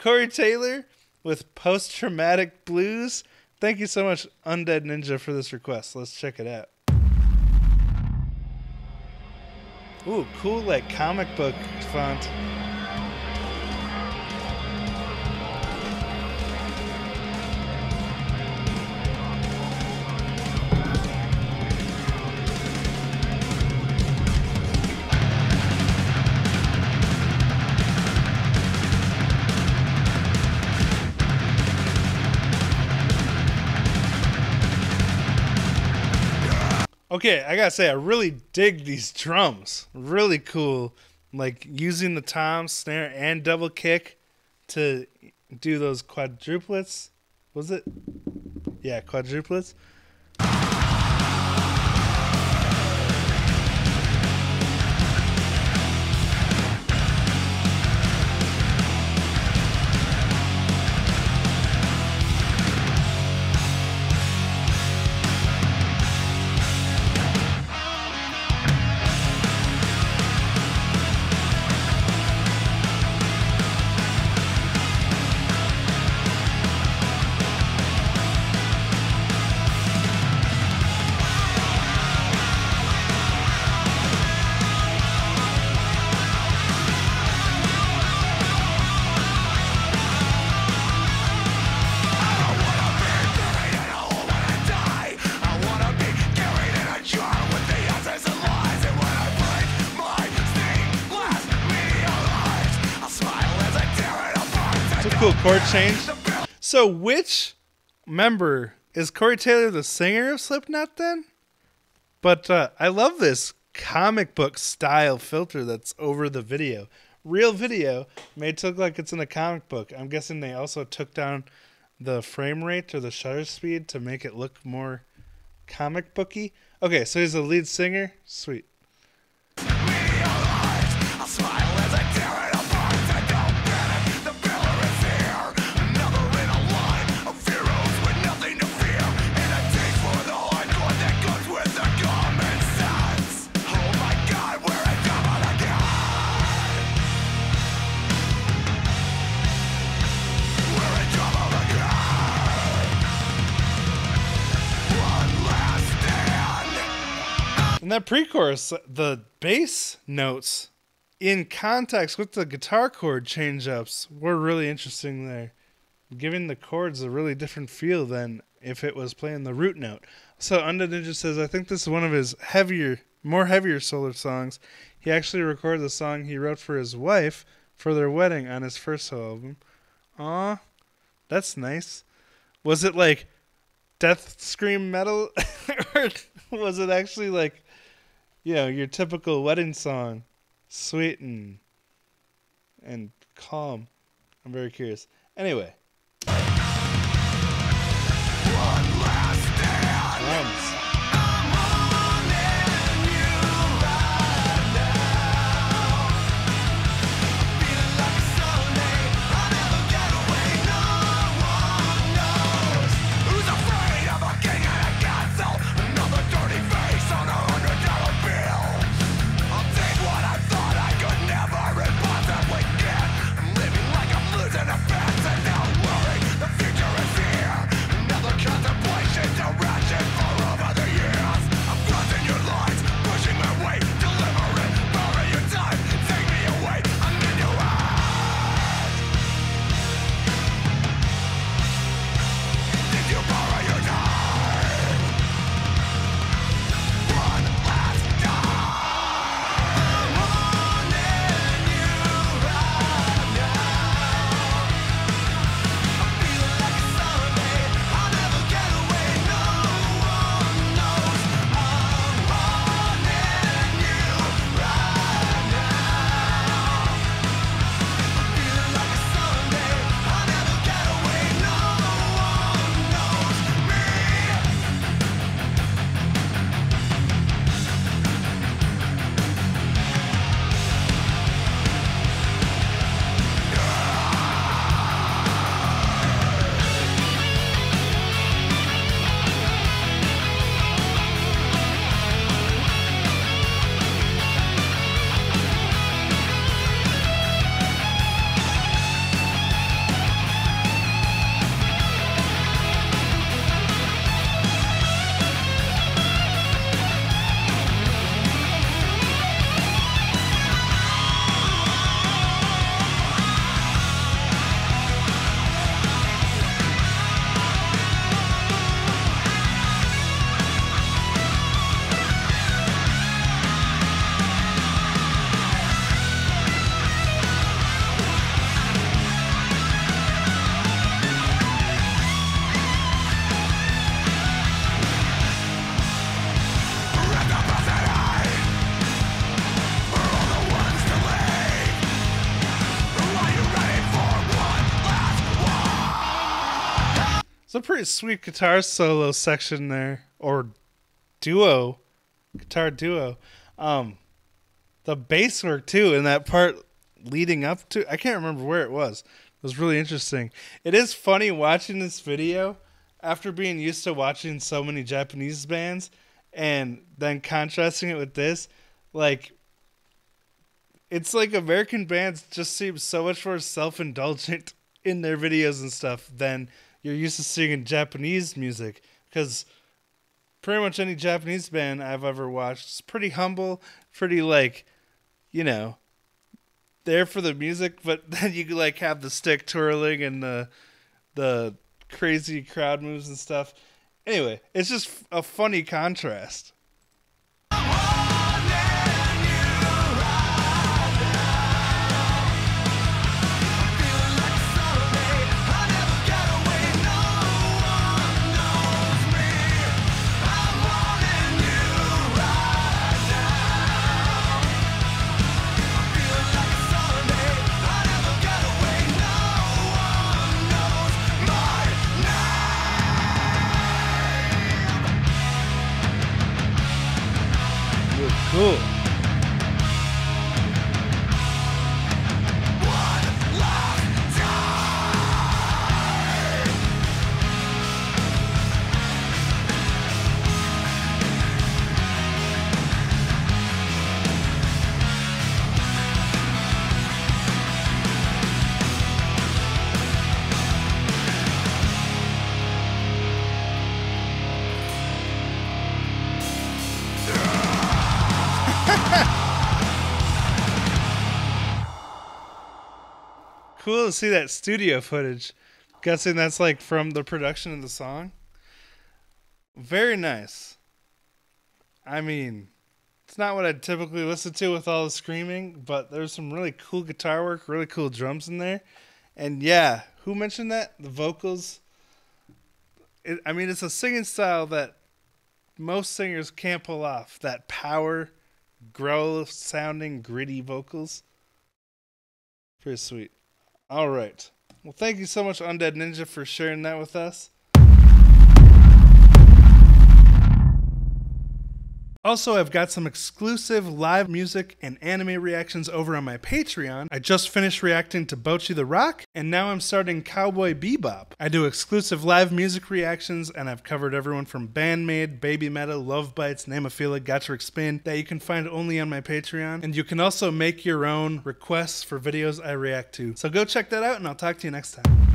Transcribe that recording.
Corey Taylor with Post Traumatic Blues. Thank you so much, Undead Ninja, for this request. Let's check it out. Ooh, cool, like comic book font. Okay, I gotta say, I really dig these drums. Really cool. Like using the tom, snare, and double kick to do those quadruplets. Was it? Yeah, quadruplets. Cool chord change. So, which member is Corey Taylor, the singer of Slipknot? Then, but uh, I love this comic book style filter that's over the video. Real video made to look like it's in a comic book. I'm guessing they also took down the frame rate or the shutter speed to make it look more comic booky. Okay, so he's the lead singer. Sweet. That pre-chorus, the bass notes in context with the guitar chord change-ups were really interesting there, giving the chords a really different feel than if it was playing the root note. So Undead Ninja says, I think this is one of his heavier, more heavier solar songs. He actually recorded the song he wrote for his wife for their wedding on his first solo album. Aw, that's nice. Was it like death scream metal, or was it actually like, you know, your typical wedding song, sweet and and calm? I'm very curious. Anyway, a pretty sweet guitar solo section there, or duo, guitar duo. Um, the bass work too in that part leading up to I can't remember where it was. It was really interesting. It is funny watching this video after being used to watching so many Japanese bands and then contrasting it with this. Like it's like American bands just seem so much more self indulgent in their videos and stuff than you're used to seeing Japanese music. Because pretty much any Japanese band I've ever watched is pretty humble, pretty like, you know, there for the music, but then you like have the stick twirling and the the crazy crowd moves and stuff. Anyway, it's just a funny contrast. Cool to see that studio footage. Guessing that's like from the production of the song. Very nice. I mean, it's not what I'd typically listen to with all the screaming, but there's some really cool guitar work, really cool drums in there. And yeah, who mentioned that? The vocals. It, I mean, it's a singing style that most singers can't pull off. That power, growl sounding, gritty vocals. Pretty sweet. All right. Well, thank you so much, Undead Ninja, for sharing that with us. Also, I've got some exclusive live music and anime reactions over on my Patreon. I just finished reacting to Bocchi the Rock, and now I'm starting Cowboy Bebop. I do exclusive live music reactions, and I've covered everyone from Band-Maid, Babymetal, Love Bites, Nemophila, Gacharic Spin, that you can find only on my Patreon. And you can also make your own requests for videos I react to. So go check that out, and I'll talk to you next time.